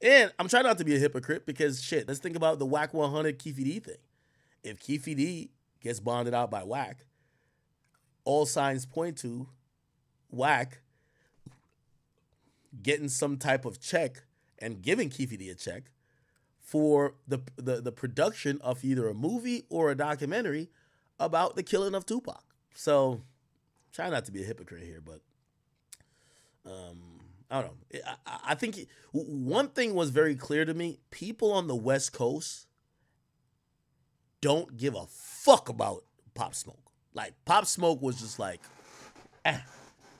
And I'm trying not to be a hypocrite because shit, let's think about the WAC 100 Keefe D thing. If Keefe D gets bonded out by WAC, all signs point to WAC getting some type of check and giving Keefe D a check for the, the the production of either a movie or a documentary about the killing of Tupac. So, try not to be a hypocrite here, but um, I don't know. I, I think one thing was very clear to me: people on the West Coast don't give a fuck about Pop Smoke. Like Pop Smoke was just like, eh.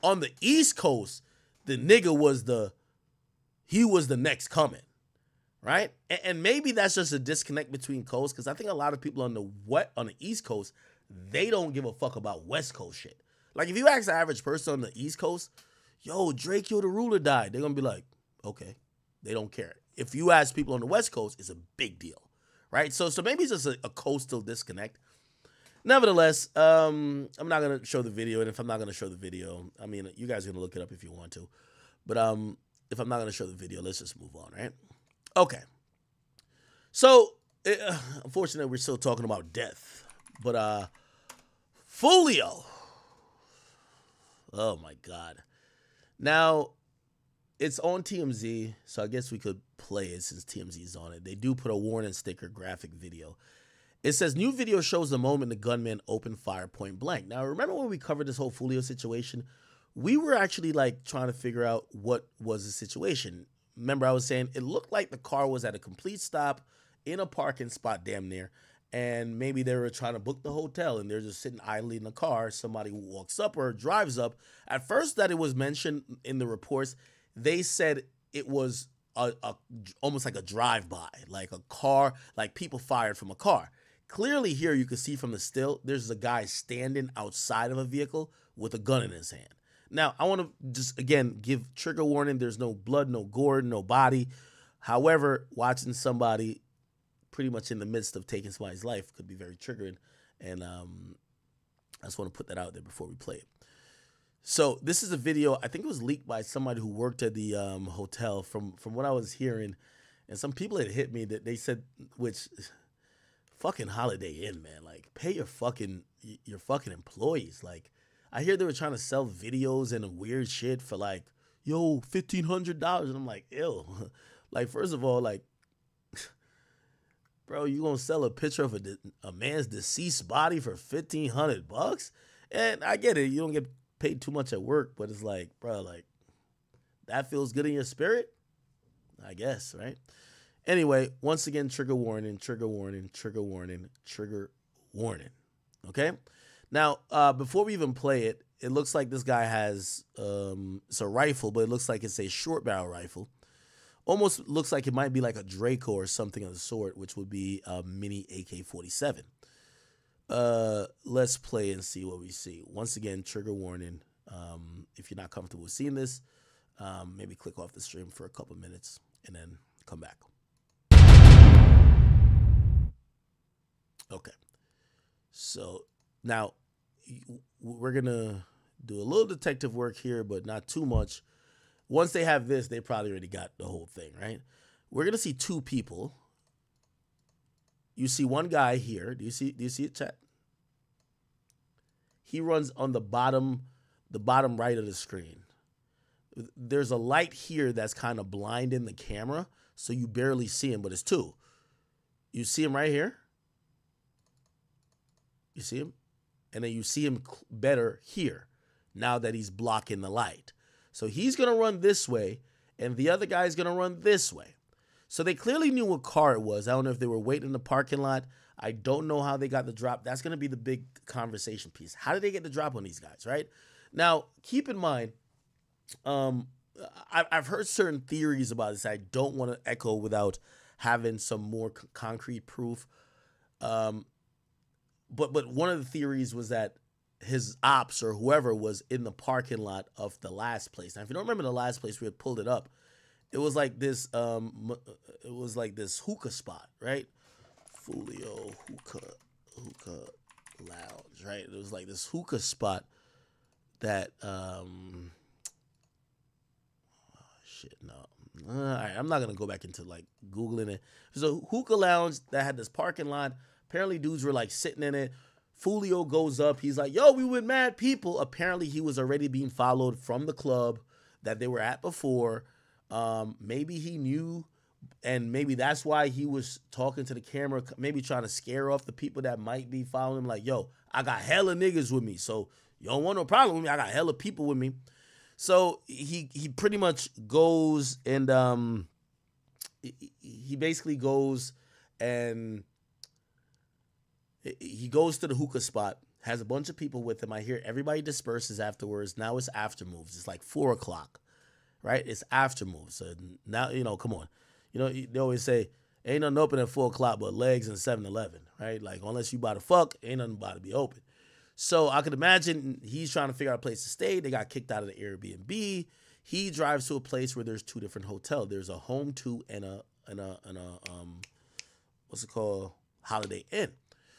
on the East Coast, the nigga was the he was the next coming, right? And, and maybe that's just a disconnect between coasts because I think a lot of people on the what on the East Coast they don't give a fuck about West Coast shit. Like if you ask the average person on the East Coast, yo, Drakeo the Ruler died, they're gonna be like, okay, they don't care. If you ask people on the West Coast, it's a big deal, right? So so maybe it's just a, a coastal disconnect. Nevertheless, um, I'm not gonna show the video, and if I'm not gonna show the video, I mean, you guys are gonna look it up if you want to, but um, if I'm not gonna show the video, let's just move on, right? Okay. So, uh, unfortunately, we're still talking about death, but uh, Foolio. Oh my god. Now, it's on TMZ, so I guess we could play it since TMZ's on it. They do put a warning sticker graphic video it says new video shows the moment the gunman opened fire point blank. Now, remember when we covered this whole Foolio situation? We were actually like trying to figure out what was the situation. Remember, I was saying it looked like the car was at a complete stop in a parking spot, damn near, and maybe they were trying to book the hotel and they're just sitting idly in the car. Somebody walks up or drives up. At first, that it was mentioned in the reports, they said it was a, a almost like a drive by, like a car, like people fired from a car. Clearly, here you can see from the still, there's a guy standing outside of a vehicle with a gun in his hand. Now, I want to just again give trigger warning there's no blood, no gore, no body. However, watching somebody pretty much in the midst of taking somebody's life could be very triggering. And um, I just want to put that out there before we play it. So this is a video. I think it was leaked by somebody who worked at the um, hotel. From from what I was hearing, and some people had hit me that they said, which fucking Holiday Inn, man. Like, pay your fucking your fucking employees. Like, I hear they were trying to sell videos and weird shit for like, yo, fifteen hundred dollars, and I'm like, ill. like, first of all, like, bro, you gonna sell a picture of a, a man's deceased body for fifteen hundred bucks? And I get it, you don't get paid too much at work, but it's like, bro, like, that feels good in your spirit. I guess, right? Anyway, once again, trigger warning, trigger warning, trigger warning, trigger warning. Okay. Now, uh, before we even play it, it looks like this guy has um, it's a rifle, but it looks like it's a short barrel rifle. Almost looks like it might be like a Draco or something of the sort, which would be a mini AK 47. Uh, let's play and see what we see. Once again, trigger warning. Um, if you're not comfortable seeing this, um, maybe click off the stream for a couple minutes and then come back. Okay. So now we're going to do a little detective work here, but not too much. Once they have this, they probably already got the whole thing, right? We're to see two people. You see one guy here. Do you see do you see it chat? He runs on the bottom the bottom right of the screen. There's a light here that's kind of blinding the camera, so you barely see him, but it's two. You see him right here? You see him? And then you see him better here now that he's blocking the light. So he's going to run this way, and the other guy's going to run this way. So they clearly knew what car it was. I don't know if they were waiting in the parking lot. I don't know how they got the drop. That's going to be the big conversation piece. How did they get the drop on these guys, right? Now, keep in mind, um, I, have heard certain theories about this. I don't want to echo without having some more concrete proof. Um, but but one of the theories was that his ops or whoever was in the parking lot of the last place. Now, if you don't remember the last place we had pulled it up, it was like this. Um, it was like this hookah spot, right? Foolio hookah hookah lounge, right? It was like this hookah spot that um. Oh, shit, no, Uh, all right, I'm not gonna go back into like googling it. There's a hookah lounge that had this parking lot. Apparently, dudes were like sitting in it. Foolio goes up. He's like, "Yo, we with mad people." Apparently, he was already being followed from the club that they were at before. Um, maybe he knew, and maybe that's why he was talking to the camera. Maybe trying to scare off the people that might be following him. Like, "Yo, I got hella niggas with me, so you don't want no problem with me. I got hella people with me." So he he pretty much goes and um he basically goes and he goes to the hookah spot, has a bunch of people with him. I hear everybody disperses afterwards. Now it's after moves. It's like four o'clock, right? It's after moves. So now you know, come on. You know, they always say ain't nothing open at four o'clock but legs and 7-Eleven, right? Like unless you about to fuck, ain't nothing about to be open. So I could imagine he's trying to figure out a place to stay. They got kicked out of the Airbnb. He drives to a place where there's two different hotels. There's a Home2 and a and a and a um what's it called Holiday Inn.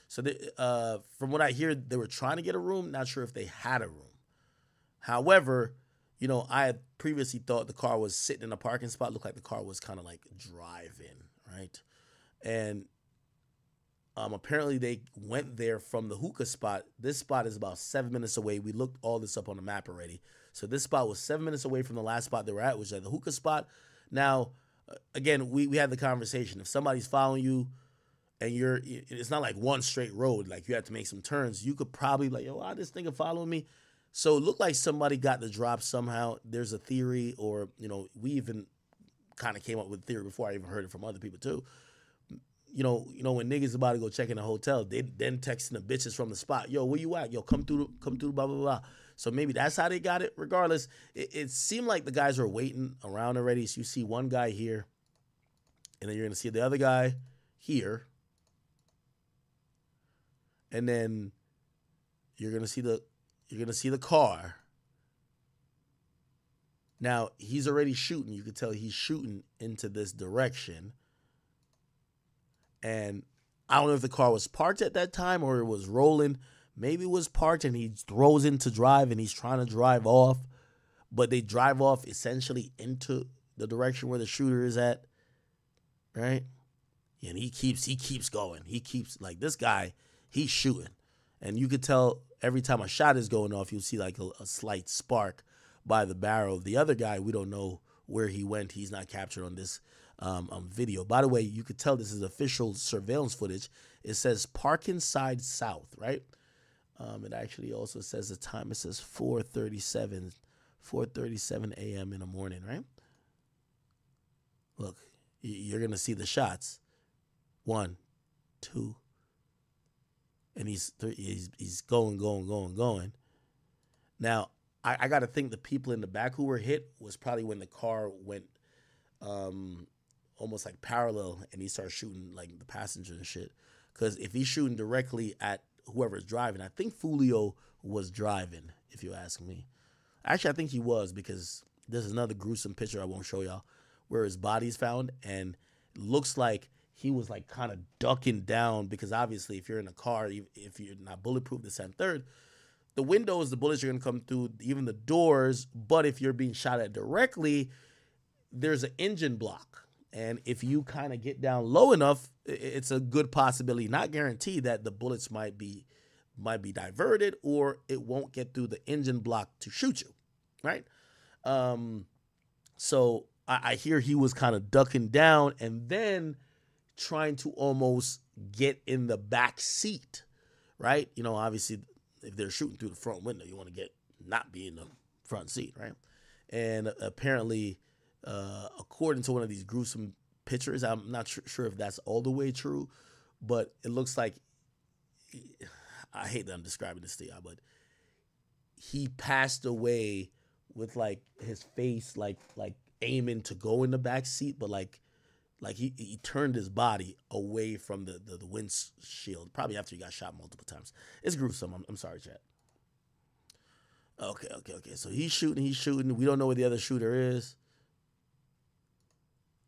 So uh, from what I hear, they were trying to get a room. Not sure if they had a room. However, you know, I had previously thought the car was sitting in a parking spot. Looked like the car was kind of like driving, right? And um, apparently, they went there from the hookah spot. This spot is about seven minutes away. We looked all this up on the map already. So this spot was seven minutes away from the last spot they were at, which is the hookah spot. Now, uh, again, we, we had the conversation. If somebody's following you and you're, it's not like one straight road, like you have to make some turns, you could probably like, yo, just think of following me. So it looked like somebody got the drop somehow. There's a theory, or, you know, we even kind of came up with a theory before I even heard it from other people too you know, you know, when niggas about to go check in a hotel, they then texting the bitches from the spot, yo, where you at? Yo, come through, come through, blah blah blah. So maybe that's how they got it. Regardless, it, it seemed like the guys were waiting around already. So you see one guy here, and then you're gonna see the other guy here, and then you're gonna see the you're gonna see the car. Now he's already shooting. You can tell he's shooting into this direction and I don't know if the car was parked at that time or it was rolling. Maybe it was parked and he throws into drive and he's trying to drive off, but they drive off essentially into the direction where the shooter is at, right? And he keeps he keeps going. He keeps like this guy, he's shooting, and you could tell every time a shot is going off, you'll see like a, a slight spark by the barrel. The other guy, we don't know where he went. He's not captured on this um, um, video. By the way, you could tell this is official surveillance footage. It says parking side south, right? Um, it actually also says the time. It says 4:37, 4:37 a.m. in the morning, right? Look, you're gonna see the shots. One, two, and he's he's he's going, going, going, going. Now, I, I got to think the people in the back who were hit was probably when the car went um, almost like parallel and he started shooting like the passenger and shit. Because if he's shooting directly at whoever's driving, I think Foolio was driving, if you ask me. Actually, I think he was because there's another gruesome picture I won't show y'all where his body's found and looks like he was like kind of ducking down because obviously if you're in a car, if you're not bulletproof, the same third, the windows, the bullets are gonna come through, even the doors. But if you're being shot at directly, there's an engine block and if you kind of get down low enough, it's a good possibility, not guaranteed, that the bullets might be might be diverted or it won't get through the engine block to shoot you, right? Um, so I, I hear he was kind of ducking down and then trying to almost get in the back seat, right? You know, obviously, if they're shooting through the front window, you want to get not be in the front seat, right? And apparently, uh, according to one of these gruesome pictures. I'm not sure if that's all the way true, but it looks like I hate that I'm describing this to y'all, but he passed away with like his face like like aiming to go in the back seat, but like like he, he turned his body away from the, the, the windshield, probably after he got shot multiple times. It's gruesome. I'm, I'm sorry, Chad. Okay, okay, okay. So he's shooting, he's shooting. We don't know where the other shooter is.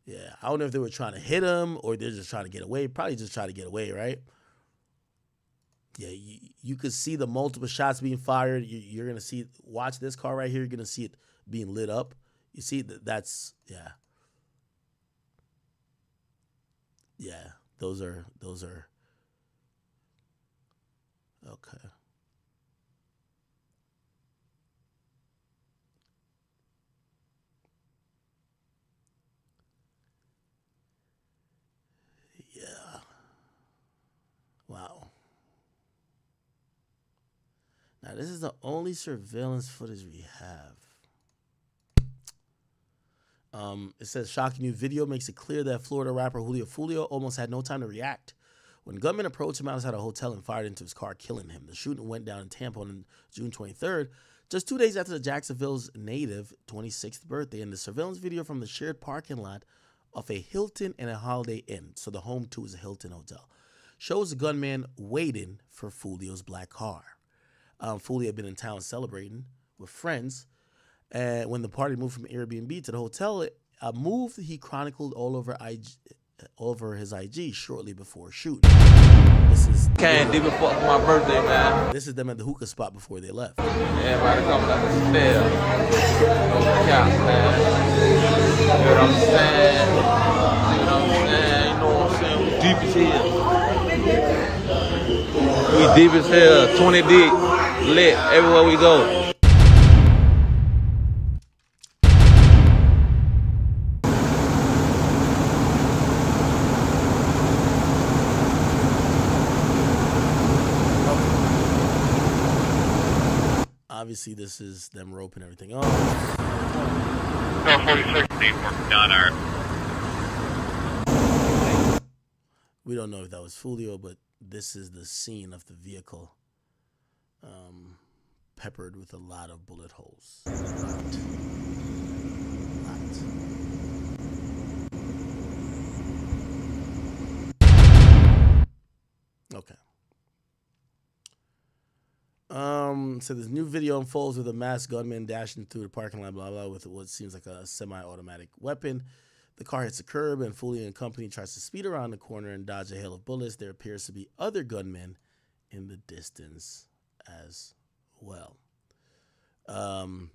Yeah, I don't know if they were trying to hit him or they're just trying to get away. Probably just trying to get away, right? Yeah, you, you could see the multiple shots being fired. You, you're gonna see. Watch this car right here. You're gonna see it being lit up. You see that? That's yeah. Yeah, those are those are okay. Yeah. Wow. Now this is the only surveillance footage we have. Um, it says shocking new video makes it clear that Florida rapper Julio Foolio almost had no time to react. When gunmen approached him outside a hotel and fired into his car, killing him. The shooting went down in Tampa on June 23rd, just two days after the Jacksonville's native 26th birthday. And the surveillance video from the shared parking lot of a Hilton and a Holiday Inn, so the Home2 is a Hilton hotel, shows the gunman waiting for Foolio's black car. Um, Foolio had been in town celebrating with friends and when the party moved from Airbnb to the hotel, a move he chronicled all over IG, all over his IG shortly before shooting. This is Can't even fuck for my birthday, man. this is them at the hookah spot before they left. Everybody coming up the stairs. No cap, man. You know what I'm saying? You know what I'm saying? You know what I'm saying? We deep as hell. We deep as hell. 20 deep. Lit everywhere we go. Obviously, this is them roping everything up. No, 46 deep work done, We don't know if that was Foolio, but this is the scene of the vehicle, um, peppered with a lot of bullet holes. Lot. Okay. Um, so this new video unfolds with a masked gunman dashing through the parking lot, blah blah, with what seems like a semi-automatic weapon. The car hits a curb, and Foolio and company tries to speed around the corner and dodge a hail of bullets. There appears to be other gunmen in the distance as well. Um,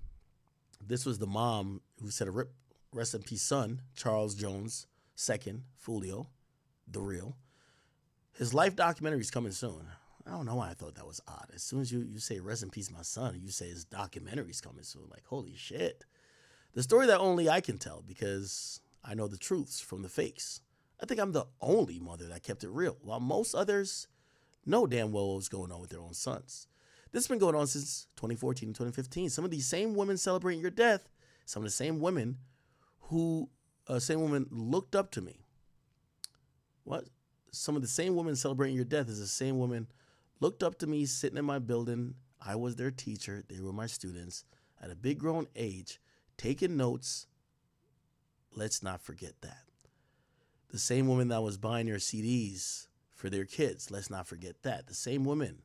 this was the mom who said, "Rip, rest in peace, son." Charles Jones, second, Foolio, the real. His life documentary is coming soon. I don't know why I thought that was odd. As soon as you, you say rest in peace, my son, you say his documentary's coming soon. Like, holy shit. The story that only I can tell because I know the truths from the fakes. I think I'm the only mother that kept it real, while most others know damn well what's going on with their own sons. This has been going on since 2014 and 2015. Some of these same women celebrating your death, some of the same women who, uh, same woman looked up to me. What? Some of the same women celebrating your death is the same women looked up to me sitting in my building. I was their teacher, they were my students at a big grown age, taking notes. Let's not forget that. The same woman that was buying your CDs for their kids, let's not forget that. The same woman,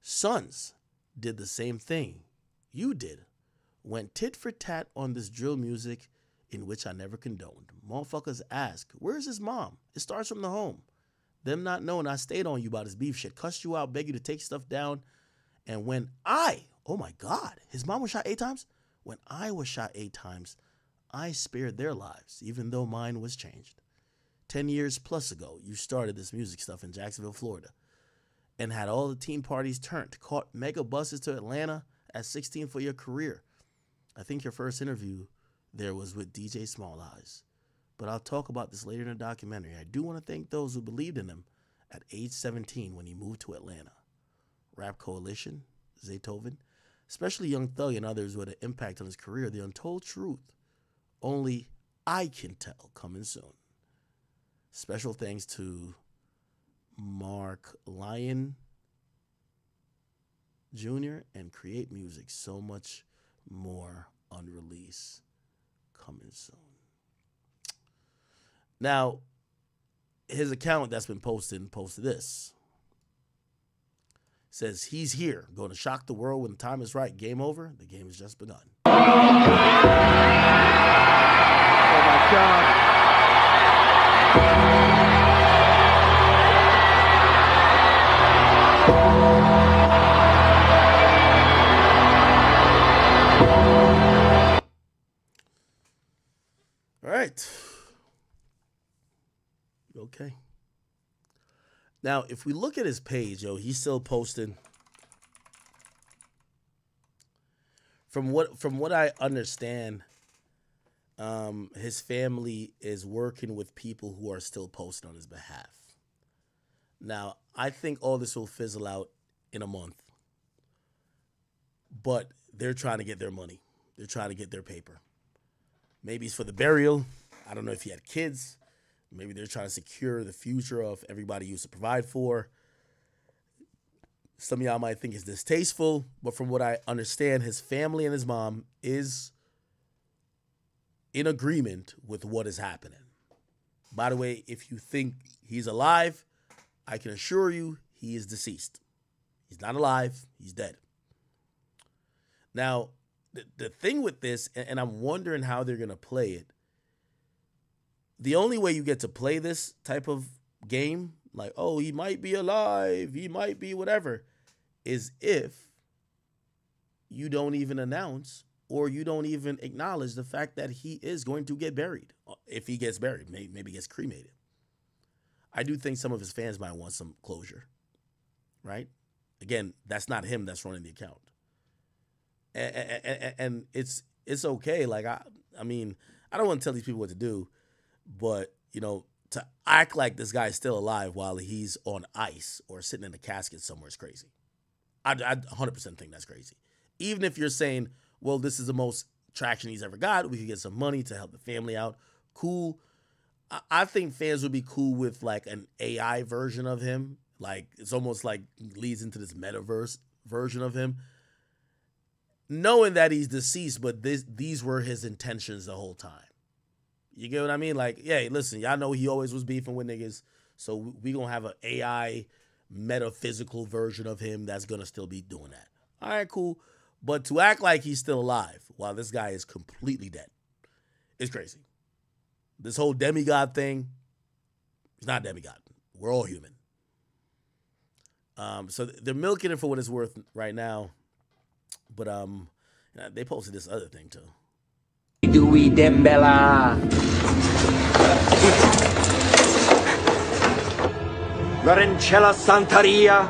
sons, did the same thing. You did. Went tit for tat on this drill music in which I never condoned. Motherfuckers ask, where's his mom? It starts from the home. Them not knowing I stayed on you about his beef shit, cussed you out, beg you to take stuff down. And when I, oh my God, his mom was shot eight times? When I was shot eight times, I spared their lives, even though mine was changed. 10 years plus ago, you started this music stuff in Jacksonville, Florida, and had all the teen parties turned, caught mega buses to Atlanta at 16 for your career. I think your first interview there was with DJ Smallz Eyez. But I'll talk about this later in the documentary. I do want to thank those who believed in him at age 17 when he moved to Atlanta. Rap Coalition, Zaytoven, especially Young Thug and others had an impact on his career. The untold truth, only I can tell, coming soon. Special thanks to Mark Lyon Jr. and Create Music. So much more unreleased coming soon. Now, his account that's been posted posted this. Says he's here, going to shock the world when the time is right. Game over. The game has just begun. Oh my God. All right. Okay. Now, if we look at his page, yo, he's still posting. From what from what I understand, um, his family is working with people who are still posting on his behalf. Now, I think all this will fizzle out in a month. But they're trying to get their money. They're trying to get their paper. Maybe it's for the burial. I don't know if he had kids. Maybe they're trying to secure the future of everybody used to provide for. Some of y'all might think it's distasteful, but from what I understand, his family and his mom is in agreement with what is happening. By the way, if you think he's alive, I can assure you he is deceased. He's not alive, he's dead. Now, the, the thing with this, and, and I'm wondering how they're going to play it, the only way you get to play this type of game, like, oh, he might be alive, he might be whatever, is if you don't even announce or you don't even acknowledge the fact that he is going to get buried. If he gets buried, maybe, maybe gets cremated. I do think some of his fans might want some closure, right? Again, that's not him that's running the account. And, and, and it's it's okay. Like I, I mean, I don't want to tell these people what to do, but you know, to act like this guy's still alive while he's on ice or sitting in a casket somewhere is crazy. I, I 100% think that's crazy. Even if you're saying, well, this is the most traction he's ever got, we could get some money to help the family out. Cool. I, I think fans would be cool with like an AI version of him. Like it's almost like leads into this metaverse version of him. Knowing that he's deceased, but this these were his intentions the whole time. You get what I mean? Like, yeah, listen, y'all know he always was beefing with niggas. So we gonna have an AI metaphysical version of him that's gonna still be doing that. All right, cool. But to act like he's still alive while this guy is completely dead it's crazy. This whole demigod thing, he's not demigod. We're all human. Um, so they're milking it for what it's worth right now. But um, they posted this other thing too. Dewey Dembella. Lorencella Santaria.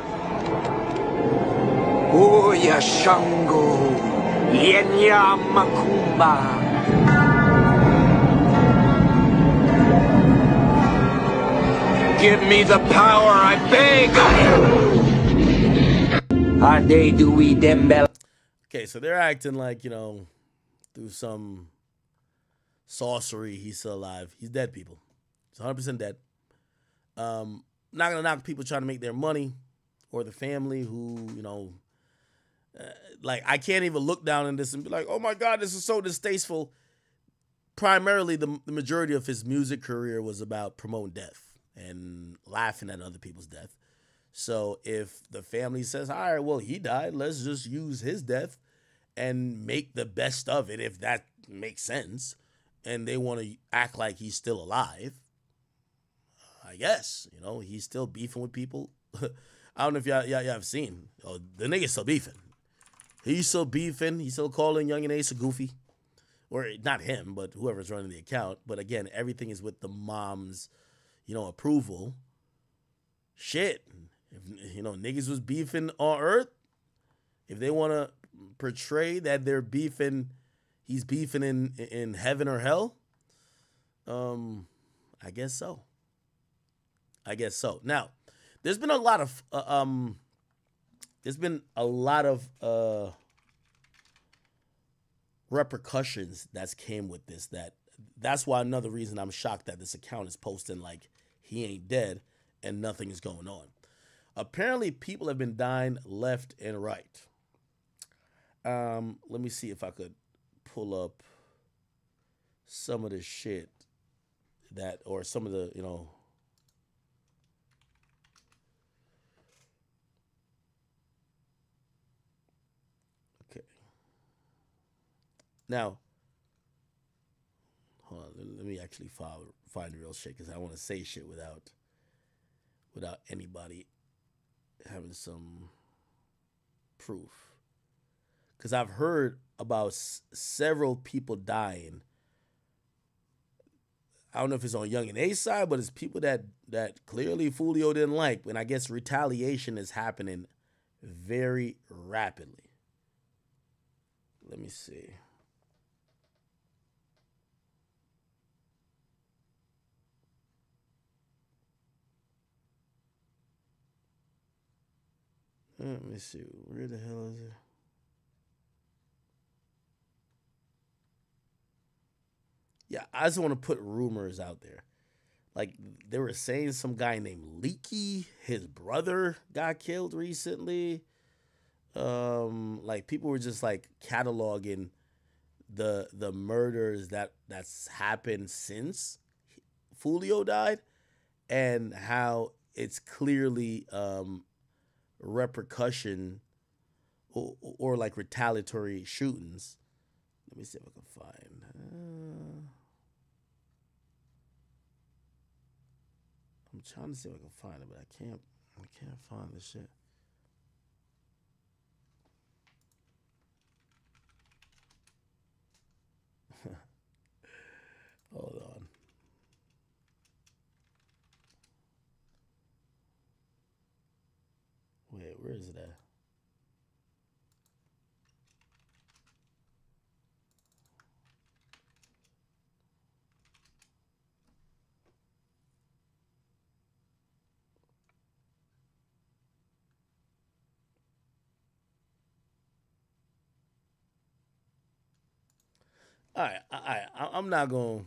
Oya Shango. Yenya Makumba. Give me the power, I beg of you. Ade Dewey Dembella. Okay, so they're acting like, you know, through some sorcery, he's still alive. He's dead, people. He's 100% dead. Um, not gonna knock people trying to make their money or the family who, you know, uh, like I can't even look down on this and be like, oh my God, this is so distasteful. Primarily, the, the majority of his music career was about promoting death and laughing at other people's death. So if the family says, all right, well, he died, let's just use his death and make the best of it if that makes sense. And they want to act like he's still alive. I guess, you know, he's still beefing with people. I don't know if y'all, y'all, y'all have seen. Oh, the nigga's still beefing. He's still beefing. He's still calling Yungeen Ace a goofy. Or not him, but whoever's running the account. But again, everything is with the mom's, you know, approval. Shit. If, you know, niggas was beefing on Earth. If they want to portray that they're beefing, he's beefing in in heaven or hell. Um, I guess so. I guess so. Now, there's been a lot of uh, um, there's been a lot of uh repercussions that's came with this. That that's why another reason I'm shocked that this account is posting like he ain't dead and nothing is going on. Apparently, people have been dying left and right. Um, let me see if I could pull up some of the shit that, or some of the, you know, okay. Now, hold on, let- me actually find find real shit because I want to say shit without without anybody having some proof. Because I've heard about s- several people dying. I don't know if it's on Young and A side, but it's people that that clearly Foolio didn't like, and I guess retaliation is happening very rapidly. Let me see. Let me see. Where the hell is it? Yeah, I just want to put rumors out there. Like they were saying some guy named Leaky, his brother got killed recently. Um, like people were just like cataloging the the murders that that's happened since Foolio died and how it's clearly um repercussion or, or like retaliatory shootings. Let me see if I can find. Uh, I'm trying to see if I can find it, but I can't. I can't find the shit. Hold on. Wait, where is it at? All right, all right. I, I'm not going.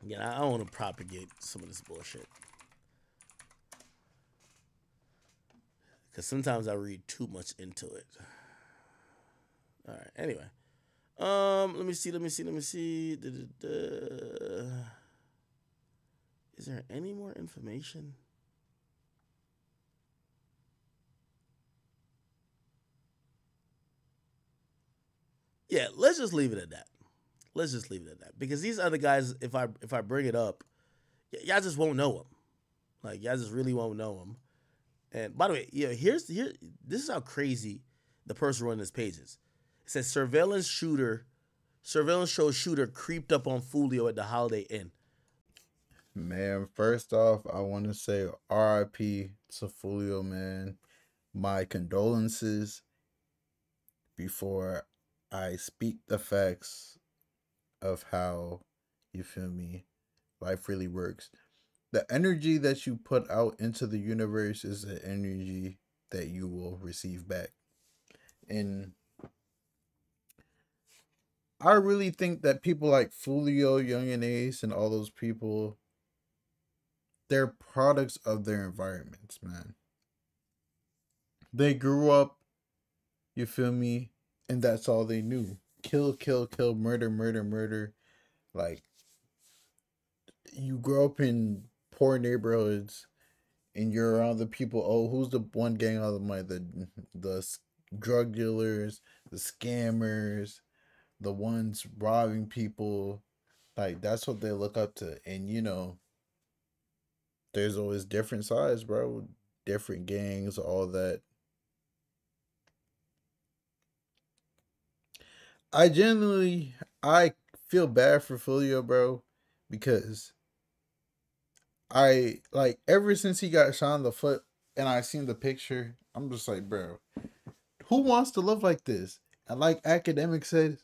to Yeah, I don't want to propagate some of this bullshit. Because sometimes I read too much into it. All right. Anyway, um, let me see. Let me see. Let me see. Da-da-da. Is there any more information? Yeah, let's just leave it at that. Let's just leave it at that because these other guys, if I if I bring it up, y- y'all just won't know them. Like y'all just really won't know them. And by the way, yeah, here's here. This is how crazy the person running this page is. It says surveillance shooter, surveillance show shooter creeped up on Foolio at the Holiday Inn. Man, first off, I want to say RIP to Foolio, man. My condolences before I speak the facts of how you feel me life really works. The energy that you put out into the universe is the energy that you will receive back. And I really think that people like Foolio, Young and Ace, and all those people, they're products of their environments, man. They grew up, you feel me, and that's all they knew. Kill, kill, kill, murder, murder, murder. Like you grow up in poor neighborhoods and you're around the people, oh, who's the one gang all the money? The the drug dealers, the scammers, the ones robbing people. Like that's what they look up to. And you know, there's always different sides, bro. Different gangs, all that. I genuinely I feel bad for Foolio, bro, because I like ever since he got shot in the foot and I seen the picture, I'm just like, bro, who wants to live like this? And like Akademiks said,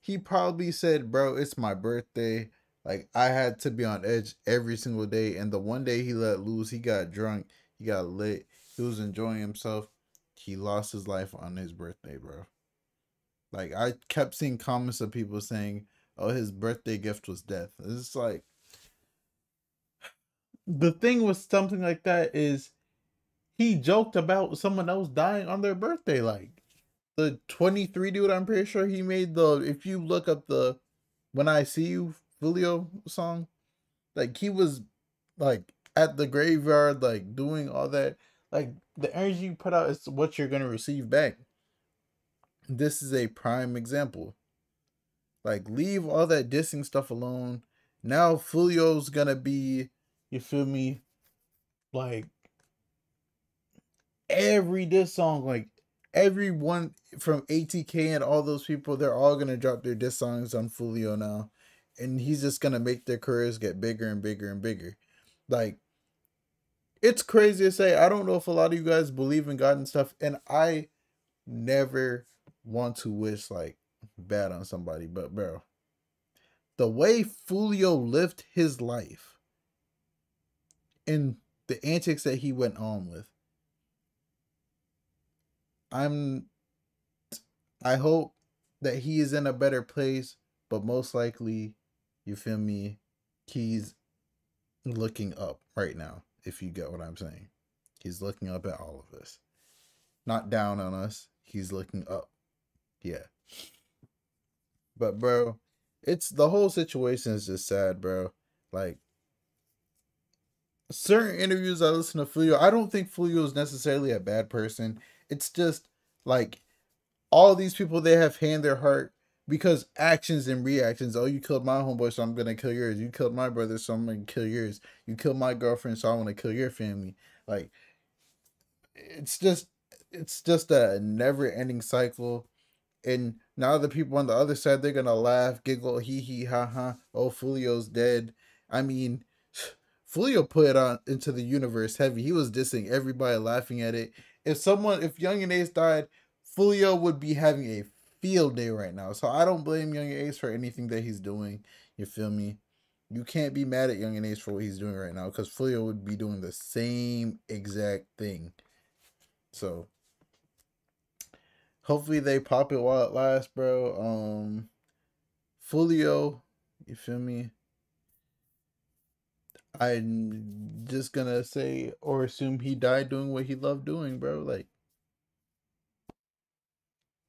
he probably said, bro, it's my birthday. Like I had to be on edge every single day. And the one day he let loose, he got drunk, he got lit, he was enjoying himself. He lost his life on his birthday, bro. Like I kept seeing comments of people saying, "Oh, his birthday gift was death." It's like the thing with something like that is he joked about someone else dying on their birthday. Like the 23 dude, I'm pretty sure he made the if you look up the When I See You Foolio song, like he was like at the graveyard, like doing all that. Like the energy you put out is what you're gonna receive back. This is a prime example. Like leave all that dissing stuff alone. Now Foolio's gonna be, you feel me, like every diss song, like everyone from ATK and all those people, they're all gonna drop their diss songs on Foolio now. and he's just gonna make their careers get bigger and bigger and bigger. Like it's crazy to say. I don't know if a lot of you guys believe in God and stuff, and I never want to wish like bad on somebody, but bro, the way Foolio lived his life and the antics that he went on with, I'm I hope that he is in a better place, but most likely, you feel me, he's looking up right now, if you get what I'm saying. He's looking up at all of us. Not down on us. He's looking up. Yeah. But bro, it's the whole situation is just sad, bro. Like certain interviews I listen to Foolio, I don't think Foolio is necessarily a bad person. It's just like all these people they have hand their heart because actions and reactions. Oh, you killed my homeboy, so I'm gonna kill yours. You killed my brother, so I'm gonna kill yours. You killed my girlfriend, so I want to kill your family. Like it's just it's just a never ending cycle. And now the people on the other side, they're gonna laugh, giggle, hee hee ha ha. Oh, Foolio's dead. I mean, Foolio put it on into the universe heavy. He was dissing everybody, laughing at it. If someone, if Yungeen Ace died, Foolio would be having a field day right now. So I don't blame Yungeen Ace for anything that he's doing. You feel me? You can't be mad at Yungeen Ace for what he's doing right now because Foolio would be doing the same exact thing. So hopefully they pop it while it lasts, bro. Um Foolio, you feel me? I'm just gonna say or assume he died doing what he loved doing, bro. Like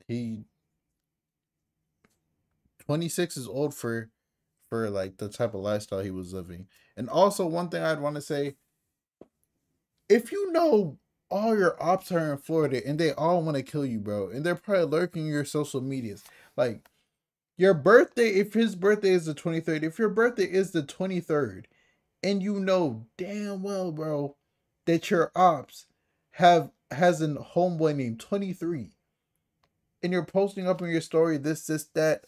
he 26 is old for for like the type of lifestyle he was living. And also one thing I'd want to say if you know all your ops are in Florida and they all want to kill you, bro, and they're probably lurking your social medias. Like your birthday, if his birthday is the 23rd, if your birthday is the 23rd, and you know damn well, bro, that your ops have has a homeboy named 23 and you're posting up in your story this, this, that.